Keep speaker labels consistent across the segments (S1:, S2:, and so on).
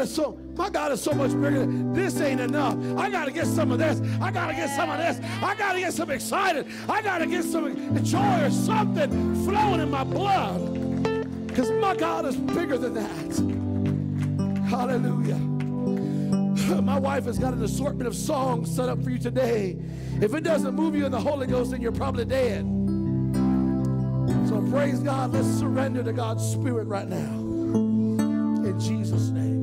S1: is so my God is so much bigger. This ain't enough. I gotta get some of this. I gotta get some of this. I gotta get some excited. I gotta get some joy or something flowing in my blood. Because my God is bigger than that. Hallelujah. My wife has got an assortment of songs set up for you today. If it doesn't move you in the Holy Ghost, then you're probably dead. So praise God. Let's surrender to God's Spirit right now. In Jesus' name.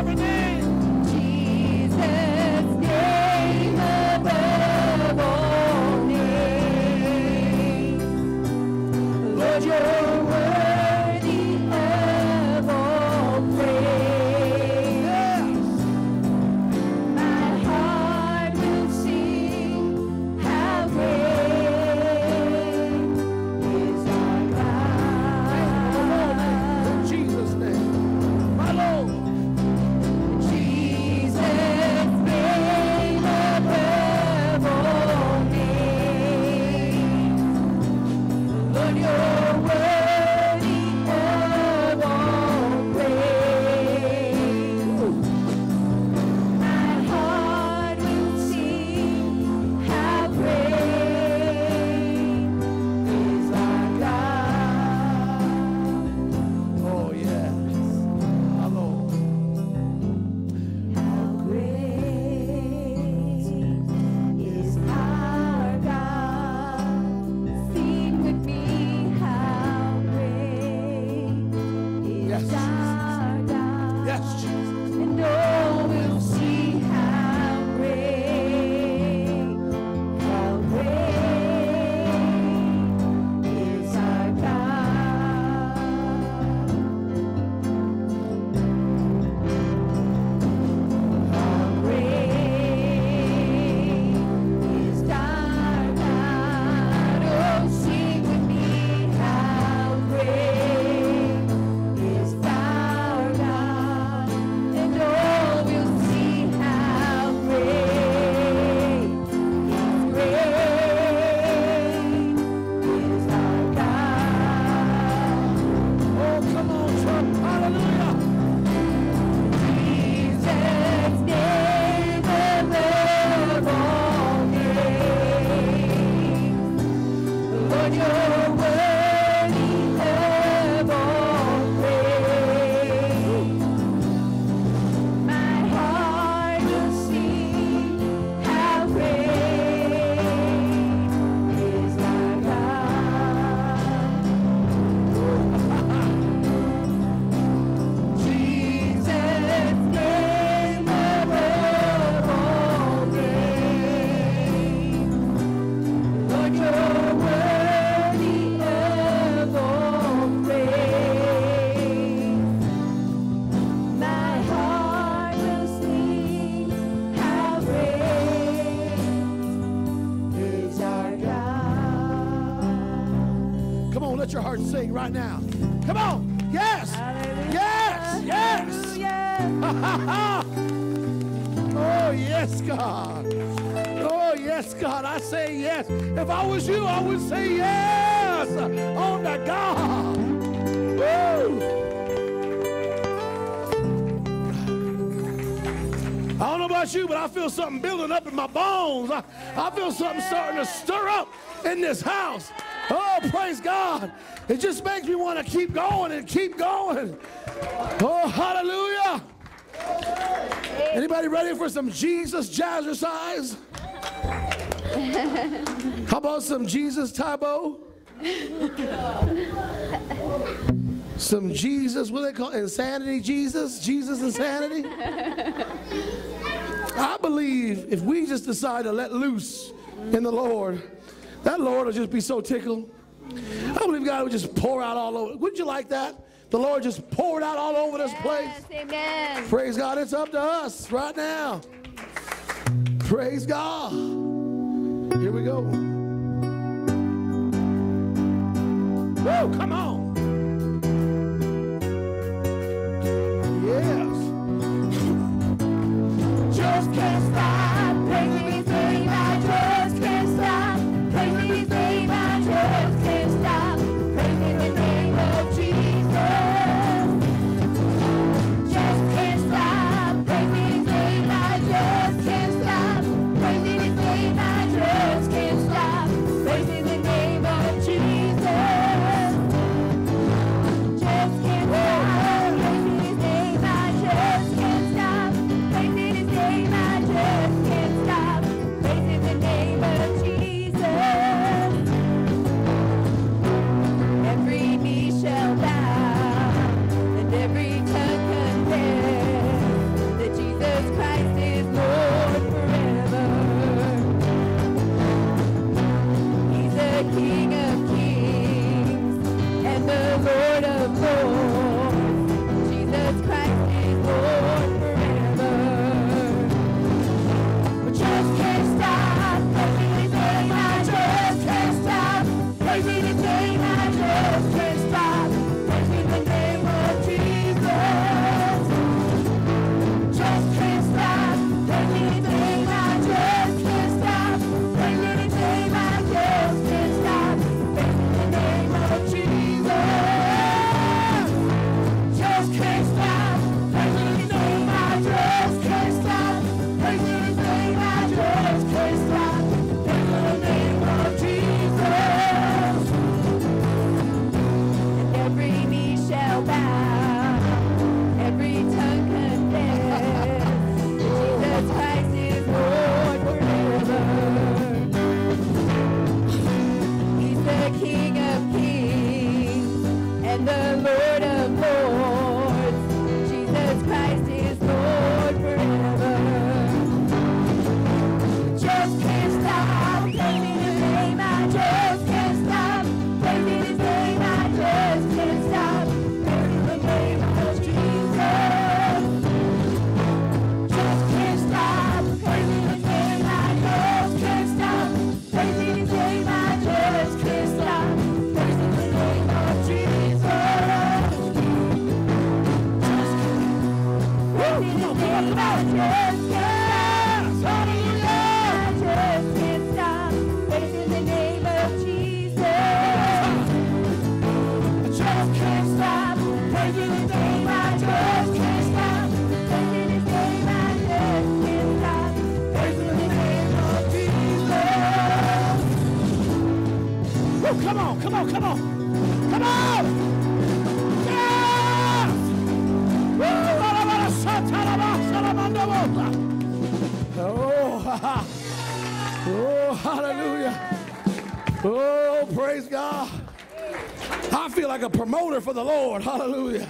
S1: every day. Señor.
S2: Heart sing right now. Come on. Yes.
S1: Hallelujah.
S2: Yes. Yes.
S1: Hallelujah.
S2: oh, yes, God. Oh, yes, God. I say yes. If I was you, I would say yes on to God. Woo. I don't know about you, but I feel something building up in my bones. I, I feel something starting to stir up in this house. Oh, praise God. It just makes me want to keep going and keep going. Oh, hallelujah. Anybody ready for some Jesus jazzercise? How about some Jesus Tae Bo? Some Jesus, what do they call? Insanity Jesus? Jesus insanity? I believe if we just decide to let loose in the Lord, that Lord will just be so tickled. I believe God would just pour out all over. Wouldn't you like that? The Lord just poured out all over this place.
S1: Amen.
S2: Praise God. It's up to us right now. Praise God. Here we go. Woo, come on. Yes.
S1: Just can't stop
S2: on, come on, come on. Come on. Bo, sa. Oh, ha, ha. oh, hallelujah. Oh, praise God. I feel like a promoter for the Lord. Hallelujah.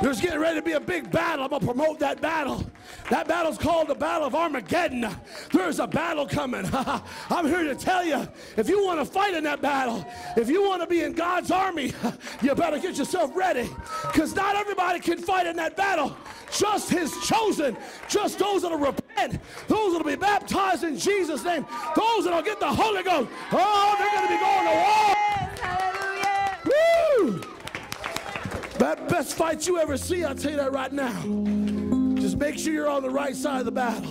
S2: There's getting ready to be a big battle. I'm going to promote that battle. That battle's called the Battle of Armageddon. There's a battle coming. I'm here to tell you if you want to fight in that battle, if you want to be in God's army, you better get yourself ready because not everybody can fight in that battle. Just His chosen, just those that'll repent, those that'll be baptized in Jesus' name, those that'll get the Holy Ghost. Oh, they're going to be going to war. Hallelujah. Woo! That best fight you ever see, I'll tell you that right now. Just make sure you're on the right side of the battle.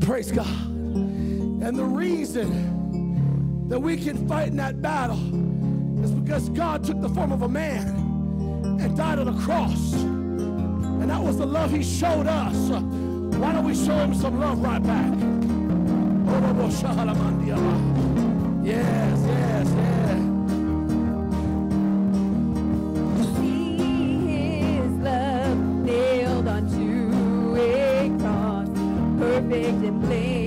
S2: Praise God. And the reason that we can fight in that battle is because God took the form of a man and died on the cross. And that was the love he showed us. Why don't we show him some love right back? Yes, yes, yes.
S1: Perfect and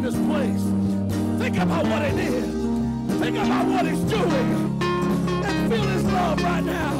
S1: in this
S2: place? Think about what it is. Think about what He's doing. And feel His love right now.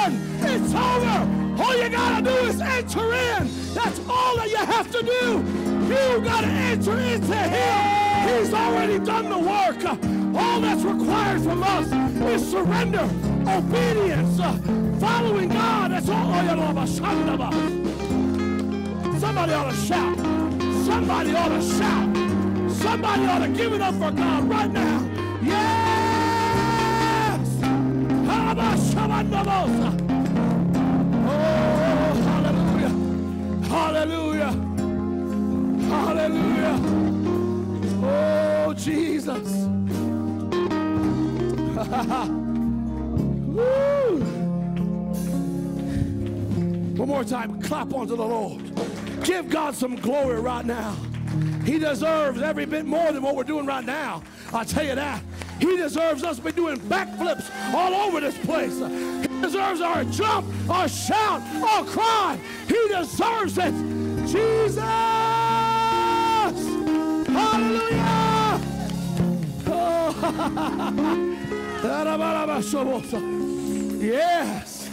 S1: Done.
S2: It's over. All you got to do is enter in. That's all that you have to do. You got to enter into Him. He's already done the work. All that's required from us is surrender, obedience, following God. That's all. Oh, Somebody ought to shout. Somebody ought to shout. Somebody ought to give it up for God right now. Oh, hallelujah. Hallelujah. Hallelujah. Oh, Jesus. One more time, clap onto the Lord. Give God some glory right now. He deserves every bit more than what we're doing right now. I'll tell you that. He deserves us to be doing backflips all over this place. He deserves our jump, our shout, our cry. He deserves it. Jesus! Hallelujah! Oh. yes.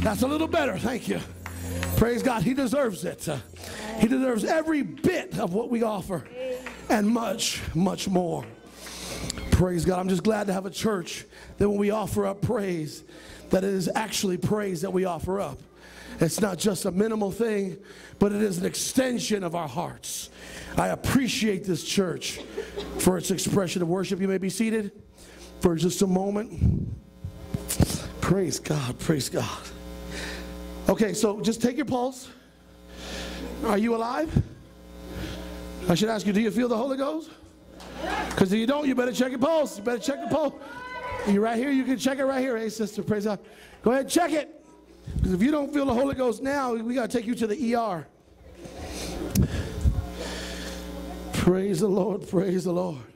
S2: That's a little better. Thank you. Praise God. He deserves it. He deserves every bit of what we offer and much, much more. Praise God. I'm just glad to have a church that when we offer up praise, that it is actually praise that we offer up. It's not just a minimal thing, but it is an extension of our hearts. I appreciate this church for its expression of worship. You may be seated for just a moment. Praise God. Praise God. Okay, so just take your pulse. Are you alive? I should ask you, do you feel the Holy Ghost? Because if you don't, you better check your pulse. You better check your pulse. You're right here, you can check it right here. Hey, sister, praise God. Go ahead, check it. Because if you don't feel the Holy Ghost now, we got to take you to the ER. Praise the Lord, praise the Lord.